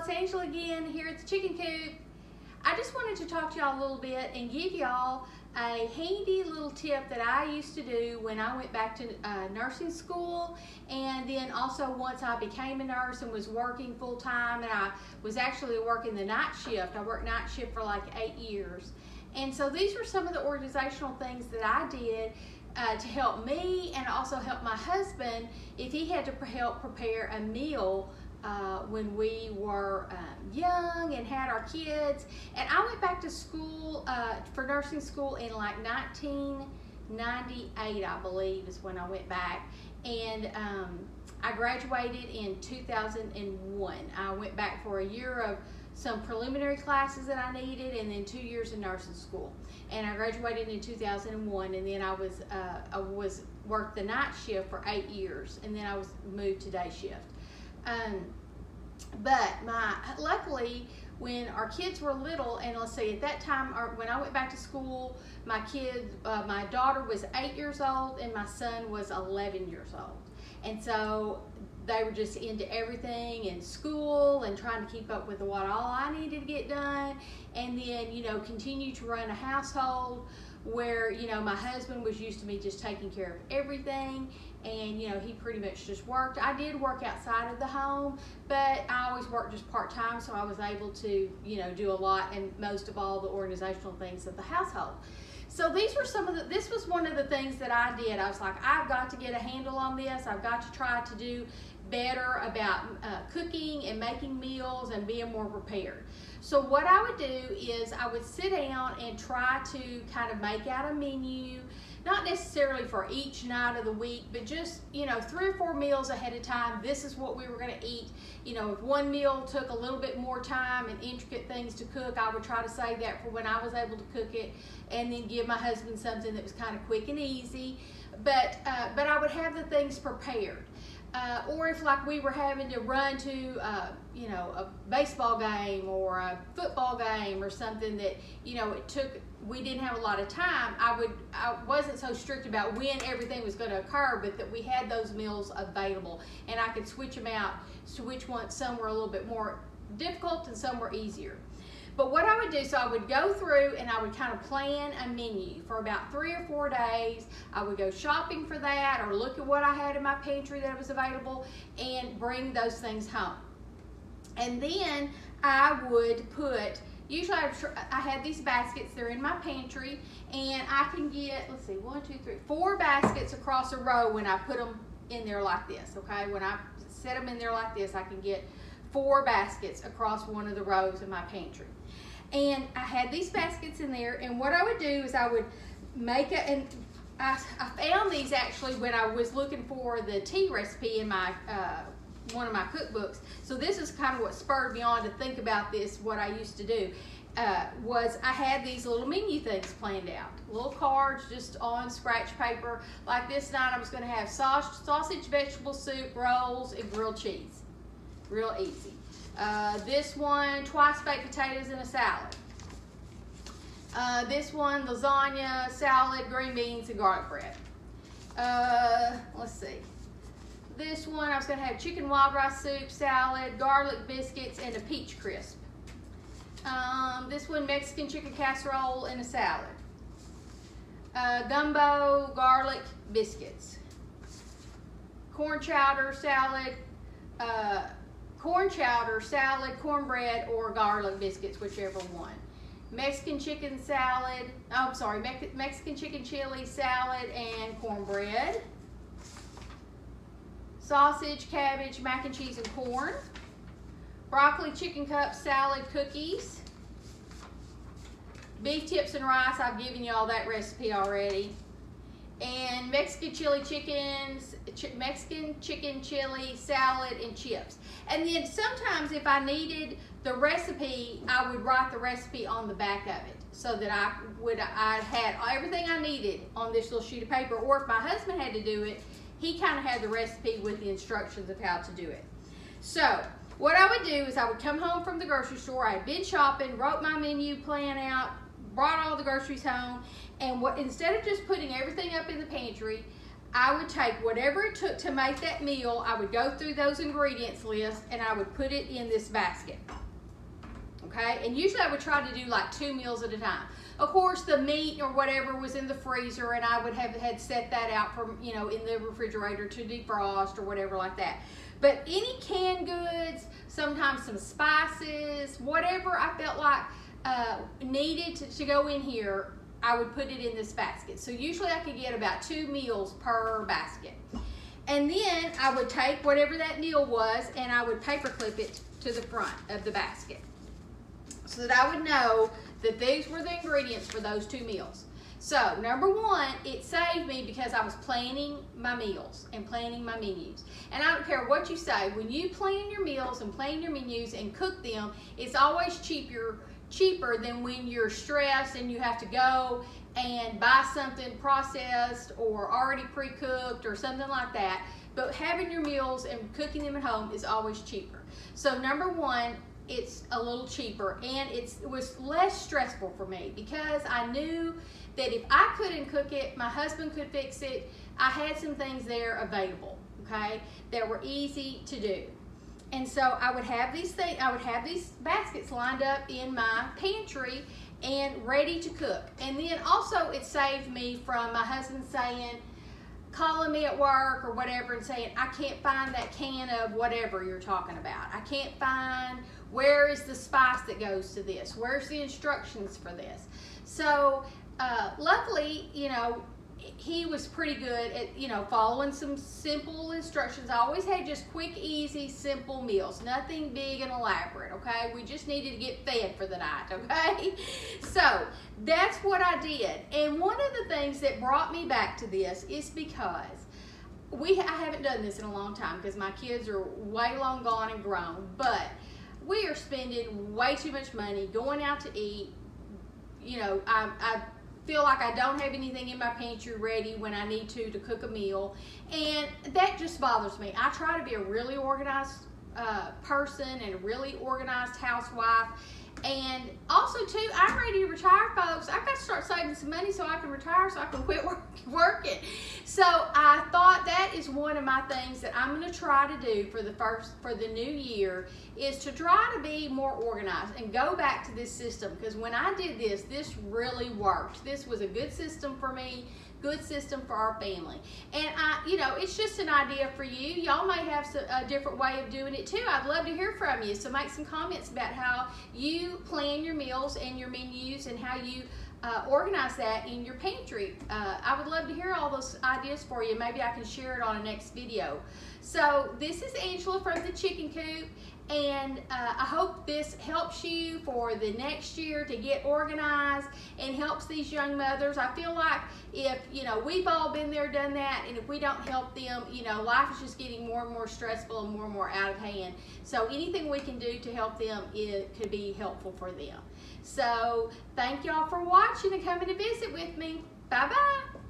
it's Angela again here at the Chicken Coop. I just wanted to talk to y'all a little bit and give y'all a handy little tip that I used to do when I went back to uh, nursing school and then also once I became a nurse and was working full time and I was actually working the night shift. I worked night shift for like eight years. And so these were some of the organizational things that I did uh, to help me and also help my husband if he had to help prepare a meal uh, when we were um, young and had our kids. And I went back to school uh, for nursing school in like 1998, I believe, is when I went back. And um, I graduated in 2001. I went back for a year of some preliminary classes that I needed and then two years in nursing school. And I graduated in 2001 and then I was uh, I was worked the night shift for eight years and then I was moved to day shift. Um, but my luckily when our kids were little and let's see at that time or when I went back to school my kid uh, my daughter was eight years old and my son was 11 years old. And so they were just into everything and school and trying to keep up with what all I needed to get done. And then you know continue to run a household where you know my husband was used to me just taking care of everything and you know he pretty much just worked. I did work outside of the home but i always worked just part-time so i was able to you know do a lot and most of all the organizational things of the household. So these were some of the this was one of the things that i did. I was like i've got to get a handle on this. I've got to try to do better about uh, cooking and making meals and being more prepared. So what I would do is I would sit down and try to kind of make out a menu, not necessarily for each night of the week, but just, you know, three or four meals ahead of time. This is what we were going to eat. You know, if one meal took a little bit more time and intricate things to cook, I would try to save that for when I was able to cook it and then give my husband something that was kind of quick and easy. But, uh, but I would have the things prepared. Uh, or if like we were having to run to uh, you know a baseball game or a football game or something that you know it took we didn't have a lot of time i would i wasn't so strict about when everything was going to occur but that we had those meals available. And i could switch them out which ones some were a little bit more difficult and some were easier but what I would do, so I would go through and I would kind of plan a menu for about three or four days. I would go shopping for that or look at what I had in my pantry that was available and bring those things home. And then I would put, usually I, I had these baskets, they're in my pantry, and I can get, let's see, one, two, three, four baskets across a row when I put them in there like this, okay? When I set them in there like this, I can get four baskets across one of the rows in my pantry. And I had these baskets in there, and what I would do is I would make it, and I, I found these actually when I was looking for the tea recipe in my uh, one of my cookbooks. So this is kind of what spurred me on to think about this, what I used to do. Uh, was I had these little menu things planned out. Little cards just on scratch paper. Like this night I was going to have sausage, sausage, vegetable soup, rolls, and grilled cheese. Real easy. Uh, this one, twice baked potatoes in a salad. Uh, this one, lasagna, salad, green beans, and garlic bread. Uh, let's see. This one, I was to have chicken wild rice soup, salad, garlic biscuits, and a peach crisp. Um, this one, Mexican chicken casserole and a salad. Uh, gumbo, garlic, biscuits. Corn chowder, salad, uh, corn chowder, salad, cornbread, or garlic biscuits, whichever one. Mexican chicken salad, oh, I'm sorry, Me Mexican chicken chili salad and cornbread. Sausage, cabbage, mac and cheese, and corn. Broccoli chicken cup salad cookies. Beef tips and rice, I've given you all that recipe already and Mexican chili chickens, ch Mexican chicken chili salad and chips. And then sometimes if I needed the recipe, I would write the recipe on the back of it so that I would I had everything I needed on this little sheet of paper. Or if my husband had to do it, he kind of had the recipe with the instructions of how to do it. So what I would do is I would come home from the grocery store. I had been shopping, wrote my menu plan out, brought all the groceries home, and what instead of just putting everything up in the pantry, I would take whatever it took to make that meal, I would go through those ingredients list and I would put it in this basket. Okay, and usually I would try to do like two meals at a time. Of course, the meat or whatever was in the freezer and I would have had set that out from, you know, in the refrigerator to defrost or whatever like that. But any canned goods, sometimes some spices, whatever I felt like uh, needed to, to go in here, I would put it in this basket. So usually I could get about two meals per basket. And then I would take whatever that meal was and I would paper clip it to the front of the basket. So that I would know that these were the ingredients for those two meals. So number one, it saved me because I was planning my meals and planning my menus. And I don't care what you say, when you plan your meals and plan your menus and cook them, it's always cheaper cheaper than when you're stressed and you have to go and buy something processed or already pre-cooked or something like that. But having your meals and cooking them at home is always cheaper. So number one, it's a little cheaper and it was less stressful for me because I knew that if I couldn't cook it, my husband could fix it. I had some things there available, okay, that were easy to do. And so I would have these things, I would have these baskets lined up in my pantry and ready to cook. And then also it saved me from my husband saying, calling me at work or whatever and saying, I can't find that can of whatever you're talking about. I can't find where is the spice that goes to this? Where's the instructions for this? So uh, luckily, you know, he was pretty good at, you know, following some simple instructions. I always had just quick, easy, simple meals. Nothing big and elaborate, okay? We just needed to get fed for the night, okay? So that's what I did. And one of the things that brought me back to this is because we I haven't done this in a long time because my kids are way long gone and grown, but we are spending way too much money going out to eat. You know, I, I feel like I don't have anything in my pantry ready when I need to to cook a meal. And that just bothers me. I try to be a really organized uh, person and a really organized housewife. And also, too, I'm ready to retire, folks. I've got to start saving some money so I can retire, so I can quit work, working. So I thought that is one of my things that I'm going to try to do for the first for the new year is to try to be more organized and go back to this system because when I did this, this really worked. This was a good system for me good system for our family. And I, you know, it's just an idea for you. Y'all may have a different way of doing it too. I'd love to hear from you. So make some comments about how you plan your meals and your menus and how you uh, organize that in your pantry. Uh, I would love to hear all those ideas for you. Maybe I can share it on a next video. So this is Angela from the Chicken Coop and uh, I hope this helps you for the next year to get organized and helps these young mothers. I feel like if, you know, we've all been there, done that, and if we don't help them, you know, life is just getting more and more stressful and more and more out of hand. So anything we can do to help them, it could be helpful for them. So thank y'all for watching and coming to visit with me. Bye-bye.